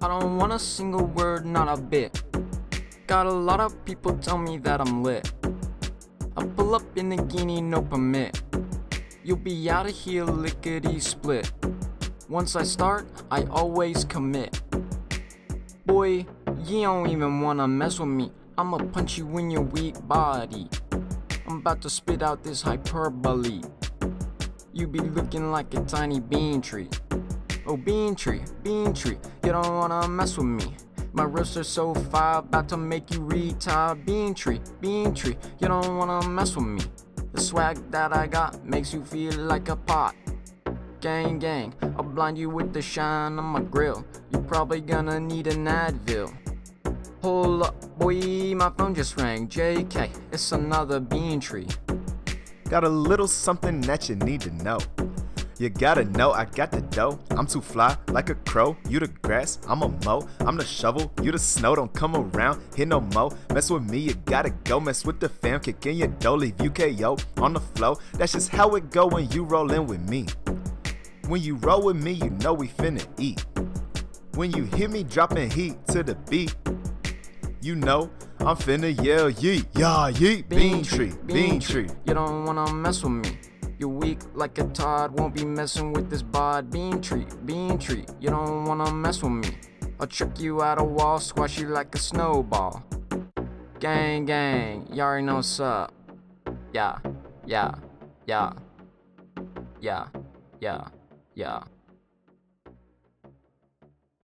I don't want a single word, not a bit. Got a lot of people tell me that I'm lit. I pull up in the guinea, no permit. You'll be out of here lickety split. Once I start, I always commit. Boy, you don't even wanna mess with me. I'ma punch you in your weak body. I'm about to spit out this hyperbole. You be looking like a tiny bean tree. Oh, bean tree, bean tree, you don't wanna mess with me. My wrists are so fire, about to make you retire. Bean tree, bean tree, you don't wanna mess with me. The swag that I got makes you feel like a pot. Gang, gang, I'll blind you with the shine on my grill. You're probably gonna need an Advil. Hold up, boy, my phone just rang. JK, it's another bean tree. Got a little something that you need to know. You gotta know I got the dough. I'm too fly like a crow. You the grass, I'm a mow. I'm the shovel, you the snow. Don't come around here no mo. Mess with me, you gotta go. Mess with the fam, kick in your dough, leave you KO on the flow. That's just how it go when you roll in with me. When you roll with me, you know we finna eat. When you hear me dropping heat to the beat, you know I'm finna yell yeet, yeah yeet, bean tree, bean tree. You don't wanna mess with me. You're weak like a Todd, won't be messing with this bod. Bean tree, bean tree, you don't wanna mess with me. I'll trick you out a wall, squash you like a snowball. Gang, gang, you already know what's up. Yeah, yeah, yeah, yeah, yeah, yeah.